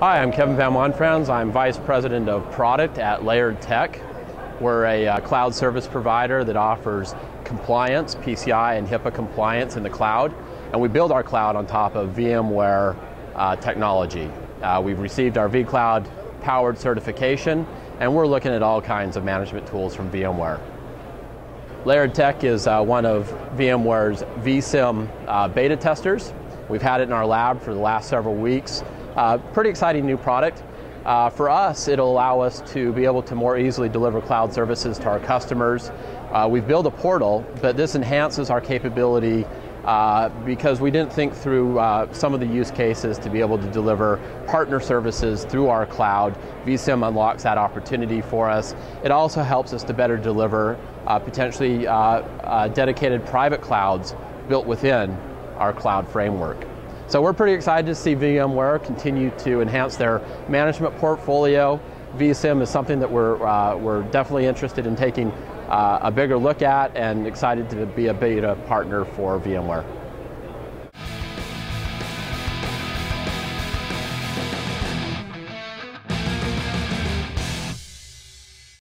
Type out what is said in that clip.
Hi, I'm Kevin Van Monfrans. I'm Vice President of Product at Layered Tech. We're a uh, cloud service provider that offers compliance, PCI and HIPAA compliance in the cloud, and we build our cloud on top of VMware uh, technology. Uh, we've received our vCloud powered certification, and we're looking at all kinds of management tools from VMware. Layered Tech is uh, one of VMware's vCIM uh, beta testers. We've had it in our lab for the last several weeks. Uh, pretty exciting new product. Uh, for us, it'll allow us to be able to more easily deliver cloud services to our customers. Uh, we've built a portal, but this enhances our capability uh, because we didn't think through uh, some of the use cases to be able to deliver partner services through our cloud. vCIM unlocks that opportunity for us. It also helps us to better deliver uh, potentially uh, dedicated private clouds built within our cloud framework. So we're pretty excited to see VMware continue to enhance their management portfolio. vCIM is something that we're, uh, we're definitely interested in taking uh, a bigger look at and excited to be a beta partner for VMware.